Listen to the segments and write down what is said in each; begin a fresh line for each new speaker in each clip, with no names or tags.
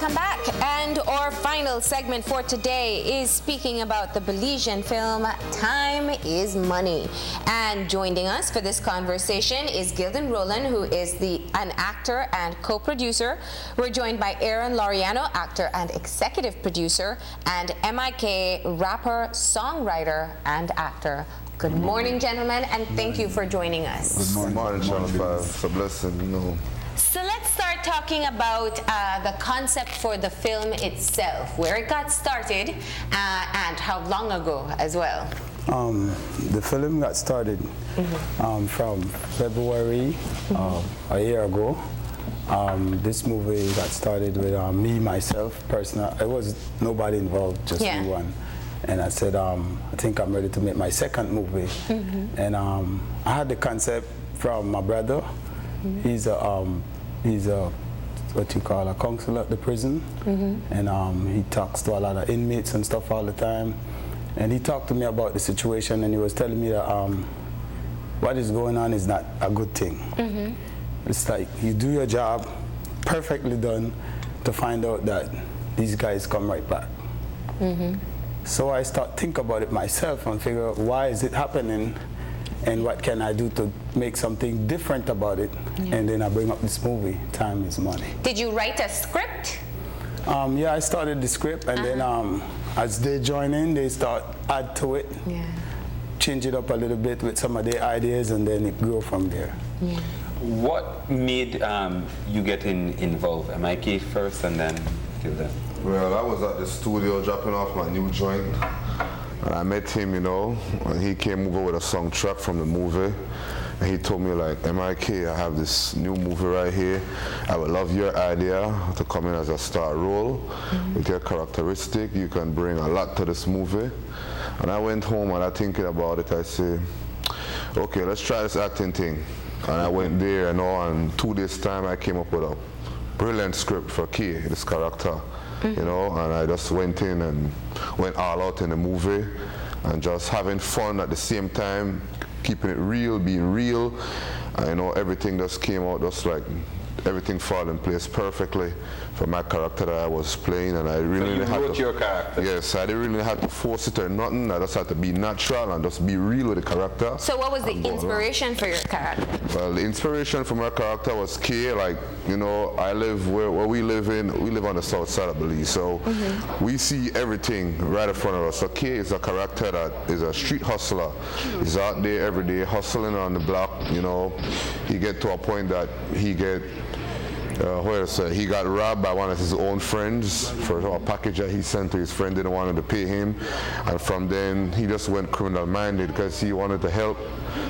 Welcome back. And our final segment for today is speaking about the Belizean film Time is Money. And joining us for this conversation is Gildan Roland, who is the an actor and co-producer. We're joined by Aaron Laureano, actor and executive producer, and MIK, rapper, songwriter, and actor. Good morning, gentlemen, and thank you for joining us.
Good morning, Channel 5. It's a blessing, you know.
So let's start talking about uh, the concept for the film itself, where it got started, uh, and how long ago as well.
Um, the film got started um, from February uh, a year ago. Um, this movie got started with uh, me, myself, personal. It was nobody involved, just
Yeah.
me one. And I said, um, I think I'm ready to make my second movie. And um, I had the concept from my brother. He's a um, he's a what you call a counselor at the prison, and um, he talks to a lot of inmates and stuff all the time. And he talked to me about the situation, and he was telling me that um, what is going on is not a good thing. It's like you do your job, perfectly done, to find out that these guys come right back. So I start think about it myself and figure out why is it happening and what can I do to make something different about it. And then I bring up this movie, Time is Money.
Did you write a script?
Um, yeah, I started the script and then um, as they join in, they start add to it,
Yeah.
change it up a little bit with some of their ideas and then it grow from there.
What made um, you get in, involved? MIK first and then Gildan?
Well, I was at the studio dropping off my new joint, and I met him, you know, and he came over with a song track from the movie. And he told me like, MIK, I have this new movie right here. I would love your idea to come in as a star role. With your characteristic, you can bring a lot to this movie. And I went home and I thinking about it. I say, okay, let's try this acting thing. And I went there and all, and two days time I came up with a brilliant script for Key, this character, you know, and I just went in and went all out in the movie and just having fun at the same time, keeping it real, being real. You know, everything just came out just like everything fall in place perfectly for my character that I was playing, and I really
you
had
wrote
to,
your character?
Yes, I didn't really have to force it or nothing. I just had to be natural and just be real with the character.
So what was the
and go along.
inspiration for your character?
Well, the inspiration for my character was Kay. Like, you know, I live where, where we live in, we live on the south side of Belize. So mm-hmm. we see everything right in front of us. So Kay is a character that is a street hustler. He's out there every day hustling on the block, you know. He get to a point that he get uh, where he got robbed by one of his own friends for a package that he sent to his friend didn't want to pay him. And from then he just went criminal minded because he wanted to help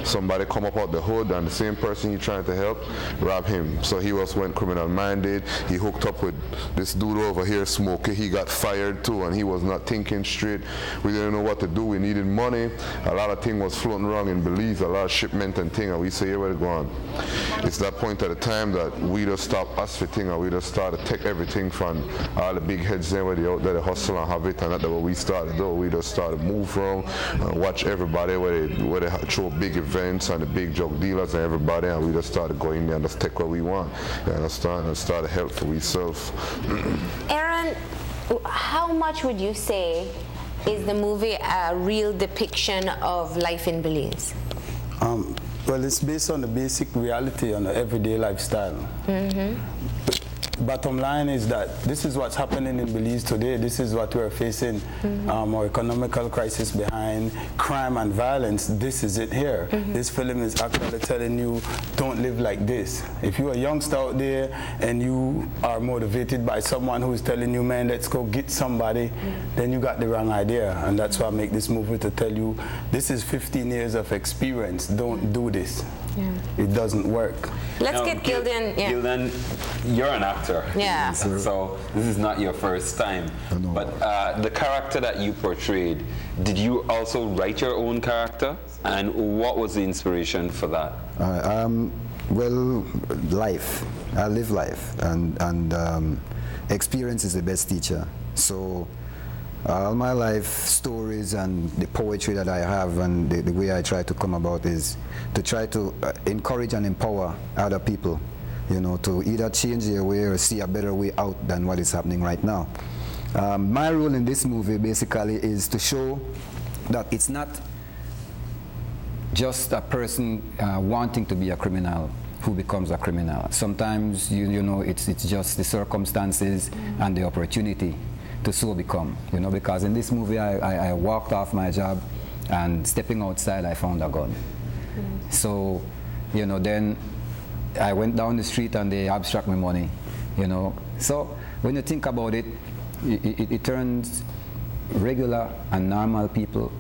somebody come up out the hood and the same person he trying to help rob him. So he was went criminal minded. He hooked up with this dude over here Smokey he got fired too and he was not thinking straight. We didn't know what to do. We needed money. A lot of thing was floating around in Belize a lot of shipment and thing and we say yeah where it going it's that point at the time that we just stop us for thing and we just start to take everything from all the big heads there where they out there hustle and have it and that's what we started do. We just started move from and watch everybody where they where they throw big events and the big drug dealers and everybody and we just started going there and just take what we want you understand and start to help for ourselves
Aaron, how much would you say is the movie a real depiction of life in Belize?
Um, well, it's based on the basic reality on the everyday lifestyle. Bottom line is that this is what's happening in Belize today. This is what we're facing. Um, our economical crisis behind crime and violence. This is it here. This film is actually telling you, don't live like this. If you're a youngster out there and you are motivated by someone who's telling you, man, let's go get somebody, then you got the wrong idea. And that's why I make this movie to tell you, this is 15 years of experience. Don't do this. It doesn't work.
Let's
Now,
get
Gil-
Gildan. Yeah.
Gildan, you're an actor.
Yeah.
So this is not your first time. But uh, the character that you portrayed, did you also write your own character? And what was the inspiration for that?
Uh, um, well, life. I live life, and and um, experience is the best teacher. So, all my life stories and the poetry that I have, and the, the way I try to come about is to try to uh, encourage and empower other people you know, to either change their way or see a better way out than what is happening right now. Um, my role in this movie basically is to show that it's not just a person uh, wanting to be a criminal who becomes a criminal. Sometimes, you, you know, it's, it's just the circumstances and the opportunity to so become, you know, because in this movie I, I, I walked off my job and stepping outside I found a gun. Mm. So, you know, then I went down the street and they abstract my money, you know. So when you think about it, it, it, it turns regular and normal people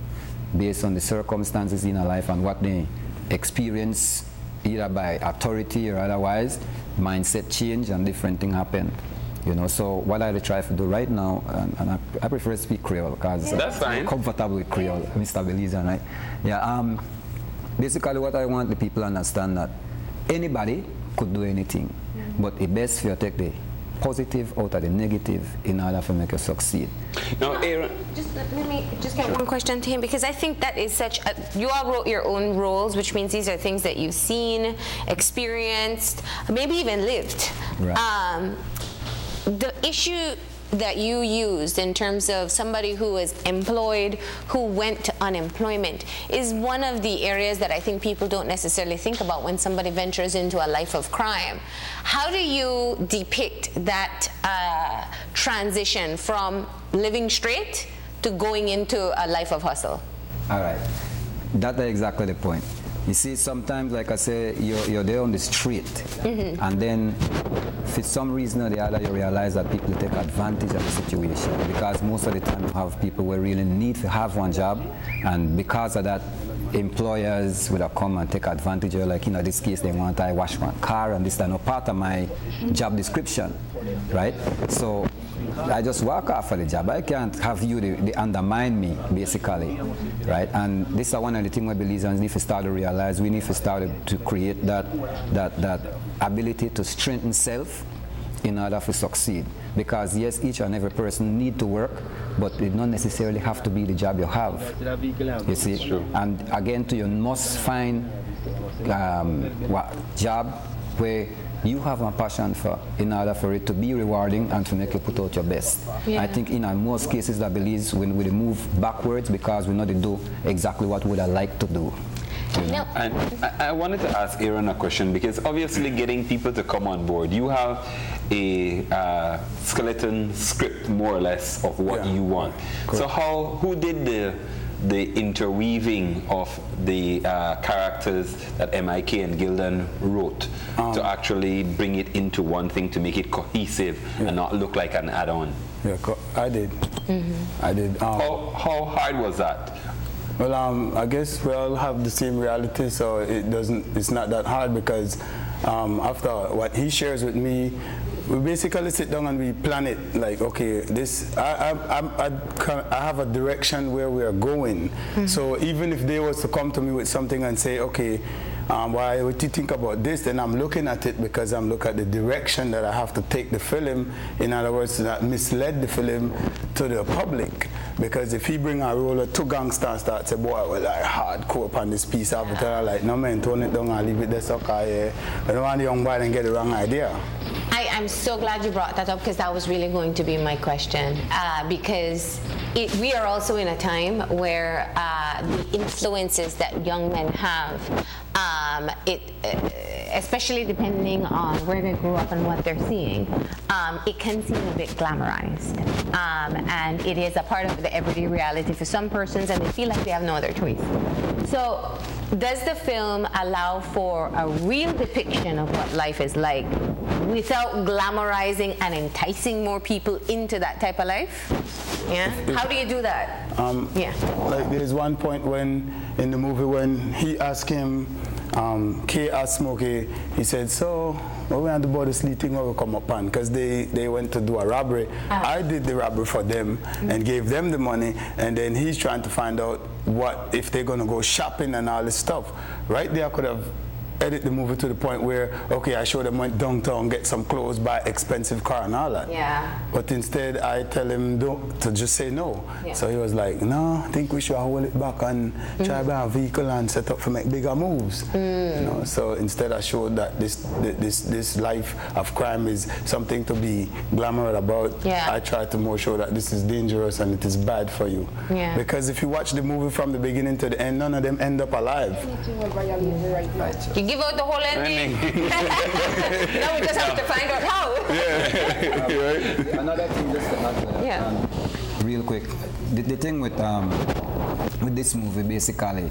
based on the circumstances in our life and what they experience either by authority or otherwise, mindset change and different things happen. You know, so what I try to do right now, and, and I, I, prefer to speak Creole because
That's
I'm comfortable with Creole, Mr. Belize, right? Yeah, um, basically what I want the people to understand that anybody could do anything, mm -hmm. but it's best for you take the positive out of the negative in order to make you succeed.
Now, Aaron. Just let me just get one question to him because I think that is such a, you all wrote your own roles, which means these are things that you've seen, experienced, maybe even lived. Right. Um, the issue that you used in terms of somebody who was employed who went to unemployment is one of the areas that I think people don't necessarily think about when somebody ventures into a life of crime. How do you depict that uh, transition from living straight to going into a life of hustle?
All right. That's exactly the point. You see, sometimes, like I say, you're, you're there on the street, mm-hmm. and then for some reason or the other, you realize that people take advantage of the situation because most of the time you have people who really need to have one job, and because of that, employers have come and take advantage of, like, you know, this case, they want I wash my car, and this is not part of my job description, right? So I just work off for the job. I can't have you the, the undermine me, basically, right? And this is one of the things we believe we need to start to realize. We need to start to create that, that, that ability to strengthen self in order to succeed. Because yes, each and every person need to work, but it not necessarily have to be the job you have. You see, and again, to you must find um, what job where you have a passion for in order for it to be rewarding and to make you put out your best. Yeah. I think in most cases that believes when we move backwards because we know not do exactly what we would have liked to do.
No. And I, I, wanted to ask Aaron a question because obviously getting people to come on board, you have a uh, skeleton script more or less of what yeah. you want. So how, who did the the interweaving of the uh, characters that MIK and Gildan wrote um, to actually bring it into one thing to make it cohesive yeah. and not look like an add-on.
Yeah, I did. Mm -hmm. I did.
Um, how, how hard was that?
Well, um, I guess we all have the same reality, so it doesn't. It's not that hard because um, after what he shares with me, we basically sit down and we plan it. Like okay this I, I, I, I have a direction where we are going. Mm -hmm. so even if they was to come to me with something and say okay um, why would you think about this? Then I'm looking at it because I'm looking at the direction that I have to take the film. In other words not mislead the film to the public because if he bring a role of two gangsters start say boy well like hardcore upon this piece of it like no man tone it down and leave it there so yeah. I don't want the young boy to get the wrong idea
I, am so glad you brought that up because that was really going to be my question. Uh, because it, we are also in a time where uh, the influences that young men have, um, it, uh, especially depending on where they grew up and what they're seeing, um, it can seem a bit glamorized. Um, and it is a part of the everyday reality for some persons, and they feel like they have no other choice. So, does the film allow for a real depiction of what life is like without glamorizing and enticing more people into that type of life? Yeah. How do you do that? Um, yeah.
Like there's one point when in the movie when he asked him, um, K asked Smokey, he said, so what we had the body sleeping or come upon because they, they went to do a robbery. Ah. I did the robbery for them mm and gave them the money and then he's trying to find out what if they're gonna go shopping and all this stuff. Right there I could have edit the movie to the point where, okay, I show them went downtown, get some clothes, buy expensive car and all that.
Yeah.
But instead, I tell him don't, to just say no.
Yeah.
So he was like, no, I think we should hold it back and mm. try buy a vehicle and set up for make bigger moves. Mm. You know, so instead I showed that this, this, this life of crime is something to be glamour about.
Yeah.
I try to more show that this is dangerous and it is bad for you.
Yeah.
Because if you watch the movie from the beginning to the end, none of them end up alive.
You give out the whole ending. now we just have to find out how. Yeah.
Another thing, just to add to that,
Yeah.
um, real quick. The, the thing with um, with this movie, basically,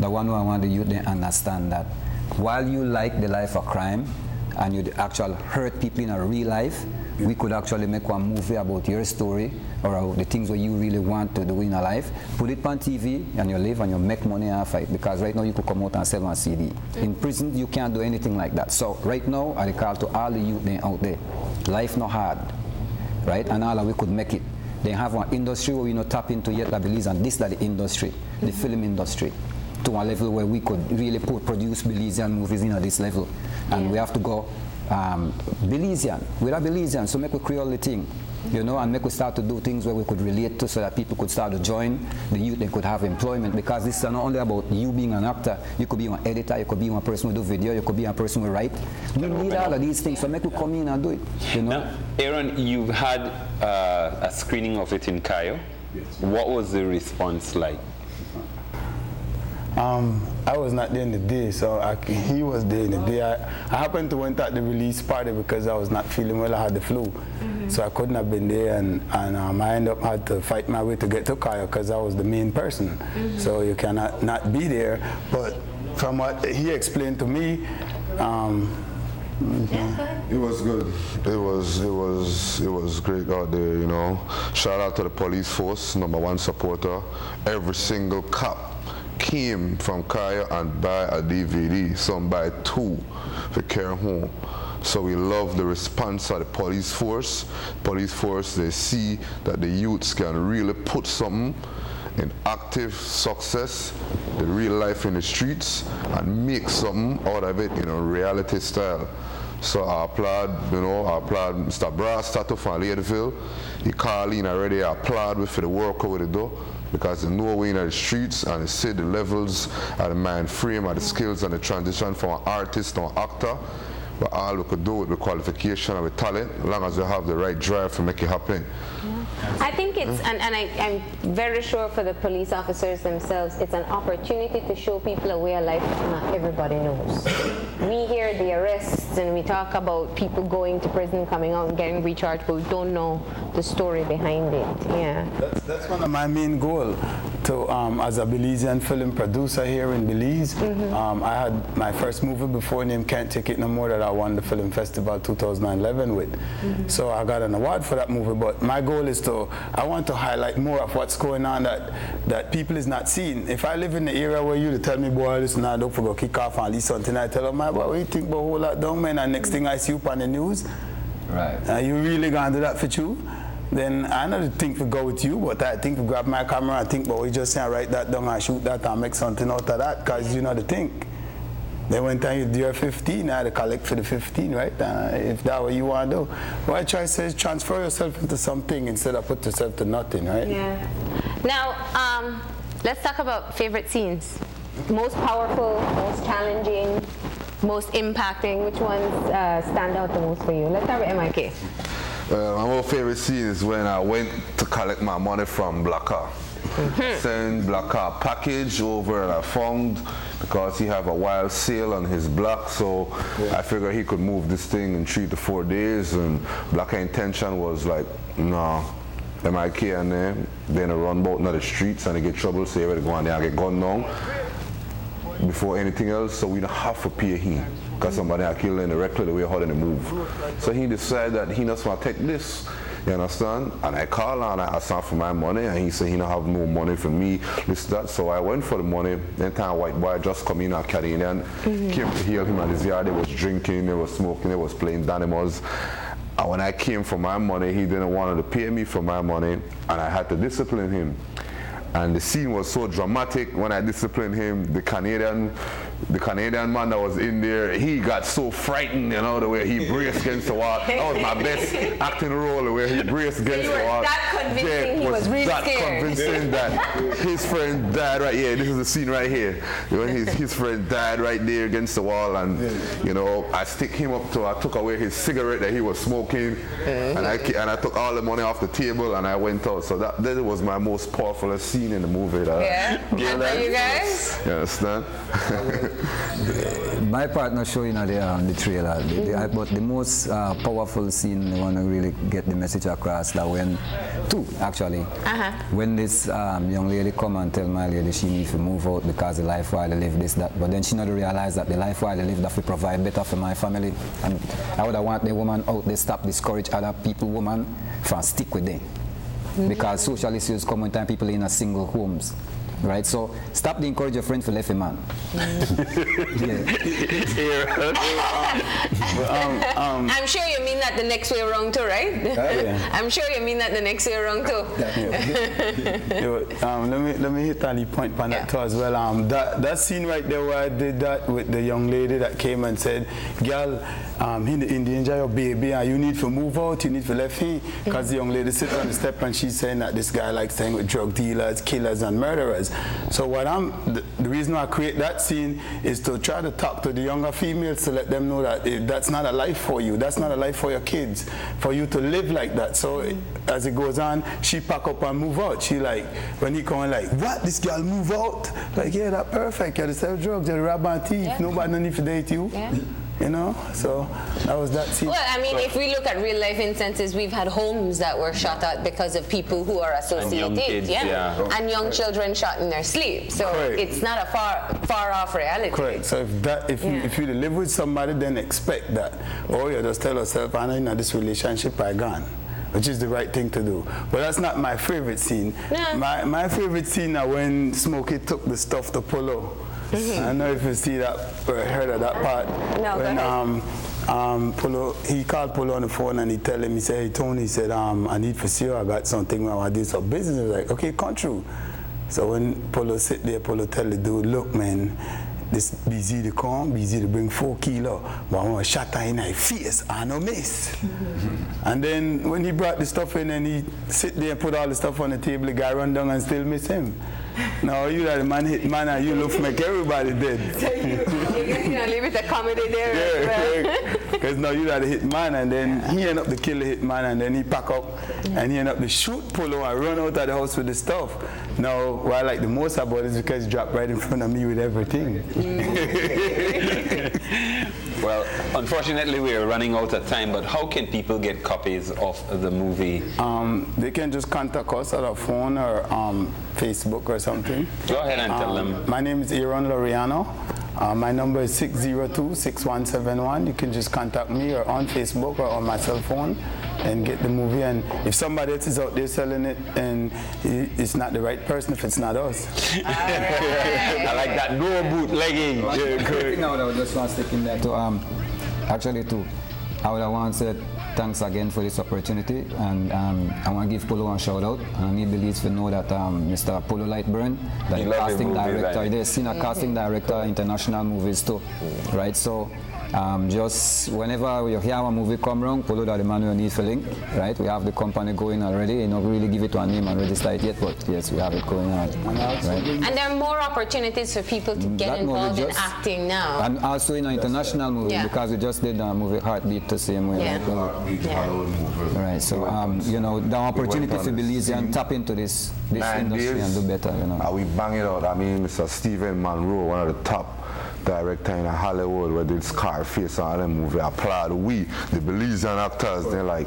the one who I want the youth to understand that while you like the life of crime and you'd actually hurt people in a real life, we could actually make one movie about your story or about the things what you really want to do in a life. Put it on TV and you live and you make money off it because right now you could come out and sell one CD. In mm-hmm. prison, you can't do anything like that. So right now, I call to all the youth out there, life not hard right? And all that we could make it. They have one industry where we not tap into yet, I believe, and this is the industry, the mm-hmm. film industry, to a level where we could really put, produce Belizean movies in at this level. And we have to go um, Belizean. We're a Belizean, so make we create the thing. You know, and make we start to do things where we could relate to so that people could start to join the youth, they could have employment because this is not only about you being an actor, you could be an editor, you could be one person who do video, you could be a person who write. We need all of these things, so make we come in and do it. You know?
Now, Aaron, you've had uh, a screening of it in Cayo. What was the response like?
Um, I was not there in the day, so I, he was there in the day. I, I happened to went at the release party because I was not feeling well. I had the flu, so I couldn't have been there, and, and um, I ended up had to fight my way to get to Cayo because I was the main person. So you cannot not be there. But from what he explained to me, um,
It was good. It was it was it was great out there, you know. Shout out to the police force, number one supporter. Every single cop came from Cayo and buy a DVD. Some buy two for carry home. So we love the response of the police force. Police force, they see that the youths can really put something in active success, the real life in the streets, and make something out of it in a reality style. So I applaud, you know, I applaud Mr. Brass Tato from Ladyville. He called in already, I applaud with for the work over the door because the know we in the streets and the levels of the mind frame and the skills and the transition from an artist to an actor. But all we could do with the qualification and with talent, as long as we have the right drive to make it happen.
I think it's, and, and I, I'm very sure for the police officers themselves, it's an opportunity to show people a way of life that not everybody knows. We hear the arrests and we talk about people going to prison, coming out and getting recharged, but we don't know the story behind it. Yeah.
That's, that's one of my main goal. To um, as a Belizean film producer here in Belize, um, I had my first movie before named Can't Take It No More that I won the film festival 2011 with. So I got an award for that movie. But my goal is to I want to highlight more of what's going on that that people is not seeing. If I live in the area where you to tell me, boy, listen, I don't forget kick off and least something, I tell them, my boy, what you think about whole lot down, man? And next thing I see you on the news.
Right.
Are you really gonna do that for you? Then I not think to go with you, but I think to grab my camera and think, but we just say write that down and shoot that and make something out of that, cause you know the thing. Then when time you do your 15, I had to collect for the 15, right? Uh, if that what you want to do. What I try to say is transfer yourself into something instead of put yourself to nothing, right?
Yeah. Now, um, let's talk about favorite scenes. Most powerful, most challenging, most impacting. Which ones uh, stand out the most for you? Let's start with MIK.
Uh, my most favorite scene is when I went to collect my money from Blacker. Hmm. Send Blacker a package over and I found because he have a wild sale on his block so I figured he could move this thing in three to four days and Blacker intention was like no MIK and then they run about in the streets and they get trouble so better go on there and get gunned down before anything else, so we don't have to pay him. Because somebody had killed in the reckless the way how they move. So he decided that he doesn't want to take this. You understand? And I called and I asked him for my money and he said he don't have no money for me, this, that. So I went for the money. Then time white boy just come in and carry in and came to heal him at his yard. They was drinking, they was smoking, they was playing dynamos. And when I came for my money, he didn't want to pay me for my money and I had to discipline him. And the scene was so dramatic when I disciplined him. The Canadian, the Canadian man that was in there, he got so frightened, you know, the way he braced against the wall. That was my best acting role, the way he braced against
you
the wall.
that convincing, he was really
that
scared.
convincing that his friend died right here. This is the scene right here. When his, his friend died right there against the wall, and you know, I stick him up to, I took away his cigarette that he was smoking, uh-huh. and I and I took all the money off the table, and I went out. So that that was my most powerful scene in the movie. That
Yeah.
Yeah,
And you guys?
You understand?
My partner showing you know, the, um, the trailer, the, the, but the most uh, powerful scene I want to really get the message across that when, two actually,
Uh-huh.
when this um, young lady come and tell my lady she need to move out because the life while they live this, that, but then she not realize that the life while they live that we provide better for my family. And I would want the woman out there stop discourage other people, woman, from stick with them. Because social issues come when time people in a single homes. Right, so stop to encourage your friend to left a man. yeah.
I'm sure you mean that the next way around too, right?
yeah.
I'm sure you mean that the next way around too.
Yo, um, let me let me hit on the point on that
Yeah.
too as well. Um, that that scene right there where I did that with the young lady that came and said, "Girl, um, in, in danger your baby, and you need to move out. You need to left him." Because the young lady sits on the step and she's saying that this guy likes staying with drug dealers, killers, and murderers. So what I'm the, the reason I create that scene is to try to talk to the younger females to let them know that that's not a life for you. That's not a life for your kids. For you to live like that. So eh, as it goes on, she pack up and move out. She like when he come like, what? This girl move out? Like yeah, that perfect. You're the sell drugs. You're the robber and thief.
Yeah.
Nobody no need to date you.
Yeah.
You know. So that was that scene.
Well, I mean, if we look at real life instances, we've had homes that were shot at because of people who are associated.
kids, yeah.
And young children shot in their sleep. So
Correct.
it's not a far far off reality.
Correct. So if that, if you if you live with somebody, then expect that. Oh, or you just tell yourself, "I know in this relationship I gone," which is the right thing to do. But that's not my favorite scene.
Yeah.
My my favorite scene are when Smokey took the stuff to Polo. I don't know if you see that or heard of that part.
Mm-hmm. No,
when, um, um, Polo, he called Polo on the phone and he tell him, he said, hey Tony, he said, um, I need for see you, I got something, I want to do some business. Was like, okay, come true. So when Polo sit there, Polo tell the dude, look man, this busy to come, busy to bring four kilo, but I want to shot in her face, I no miss. and then when he brought the stuff in and he sit there and put all the stuff on the table, the guy run down and still miss him. Now you that the man hit man and you look make everybody dead.
you know, leave it a comedy there.
Yeah, because now you got to hit man and then he end up to kill the hit man and then he pack up and he end up to shoot Polo and run out of the house with the stuff. Now, what I like the most about it is because he dropped right in front of me with everything. Mm.
Well, unfortunately, we are running out of time, but how can people get copies of the movie?
Um, they can just contact us at our phone or um, Facebook or something.
Go ahead and tell
Um,
them.
My name is Aaron Loriano. Uh, my number is 602-6171. You can just contact me or on Facebook or on my cell phone and get the movie. And if somebody else is out there selling it and it's not the right person, if it's not us.
I like that. No bootlegging.
One thing I would have just want to stick in there to um, actually to I would have want to say thanks again for this opportunity and um, I want to give Polo a shout out and I need the leads to know that um, Mr. Polo Lightburn, the casting
movie,
director,
right?
he is senior casting director international movies too, right? So um, just whenever you hear a movie come wrong, Polo that the man we need for link, right? We have the company going already, you know, really give it to a name and register it yet, but yes, we have it going on, right?
And there are more opportunities for people to get
That movie
involved in acting now.
And also in an international movie
Yeah.
because we just did a movie Heartbeat the same way.
Yeah.
right?
Yeah.
Right, so um, you know the opportunity
on
to
the
Belizean
scene.
tap into this this
Nine
industry
days.
and do better, you know.
And we bang it out. I mean, Mr. Stephen Monroe, one of the top director in Hollywood, where did Scarface and all them movie. I applaud we, the Belizean actors. They're like,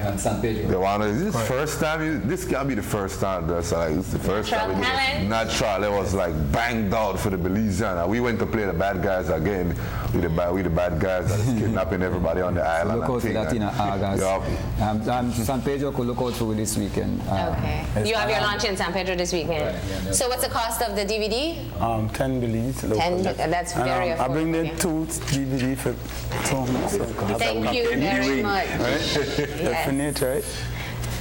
And San Pedro.
they want to. Is this first time? you- This can't be the first time. That's like it's the first
Natural
time. we did it.
talent.
Natural. It was like banged out for the Belizean. And we went to play the bad guys again. We the bad, we the bad guys that's kidnapping everybody on the island.
Look
and
out for
thing.
that in
And-
August.
Yup.
Um, um, San Pedro could look out for this weekend. Uh,
Okay. You have your launch in San Pedro this weekend.
Right, yeah, that's
so what's the cost of the DVD?
Um, 10 Belize. local.
Ten, that's
And,
very
um, I bring the two DVD for two months.
Thank you very much.
Right?
Yes.
Definite, right?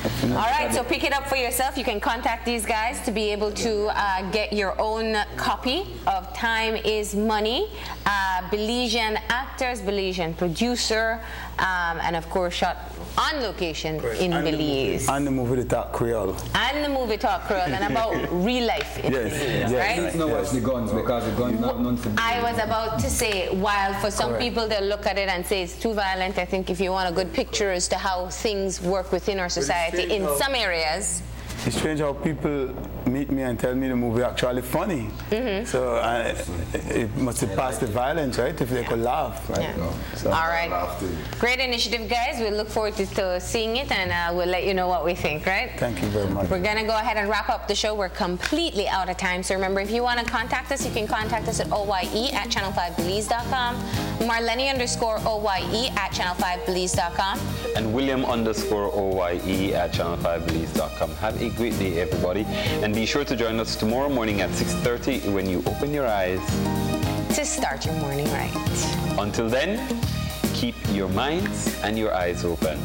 All right, so pick it up for yourself. You can contact these guys to be able to uh, get your own copy of Time is Money. Uh, Belizean actors, Belizean producer, um, and of course shot on location in
and
Belize.
The, and the movie The Talk Creole.
And the movie Talk Creole, and about real life in
Yes,
Belize,
yes.
right?
Let's not watch the guns because the guns have none to do
I was about to say, while for some
Correct.
people they'll look at it and say it's too violent, I think if you want a good picture as to how things work within our society in some areas,
It's strange how people meet me and tell me the movie actually funny.
Mm-hmm.
So I, it must have passed the violence, right? If they could laugh, right?
Yeah.
So,
All right. Great initiative, guys. We look forward to, to seeing it, and uh, we'll let you know what we think, right?
Thank you very much.
We're going to go ahead and wrap up the show. We're completely out of time. So remember, if you want to contact us, you can contact us at OYE at channel5belize.com, Marlene underscore OYE at channel5belize.com.
and William underscore OYE at channel5belize.com. Have a great day, everybody. And be sure to join us tomorrow morning at 6.30 when you open your eyes.
To start your morning right.
Until then, keep your minds and your eyes open.